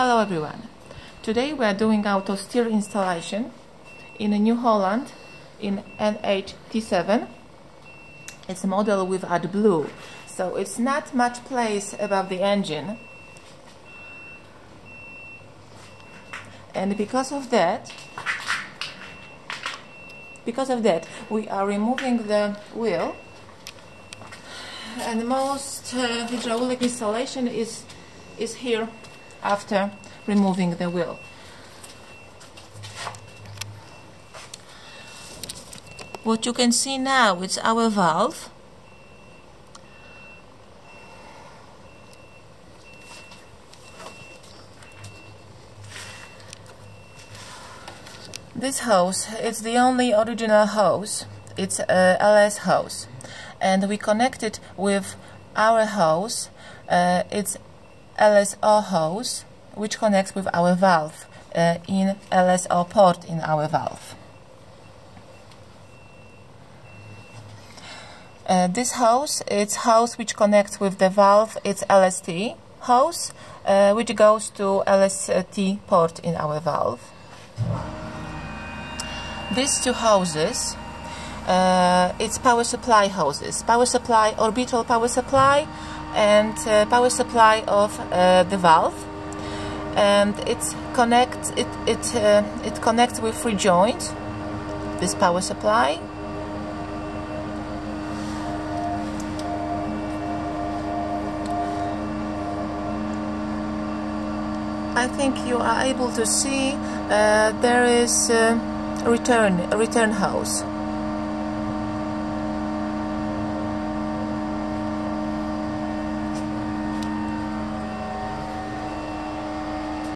Hello everyone. Today we are doing auto steer installation in New Holland in NHT7. It's a model with AdBlue, so it's not much place above the engine. And because of that, because of that, we are removing the wheel and most uh, hydraulic installation is is here after removing the wheel. What you can see now is our valve. This hose is the only original hose. It's a LS hose and we connect it with our hose. Uh, it's LSO hose which connects with our valve uh, in LSO port in our valve. Uh, this hose, it's hose which connects with the valve, it's LST hose, uh, which goes to LST port in our valve. These two hoses, uh, it's power supply hoses, power supply, orbitrol power supply, and uh, power supply of uh, the valve. And it connects it it uh, it connects with three joints this power supply. I think you are able to see uh, there is a return a return hose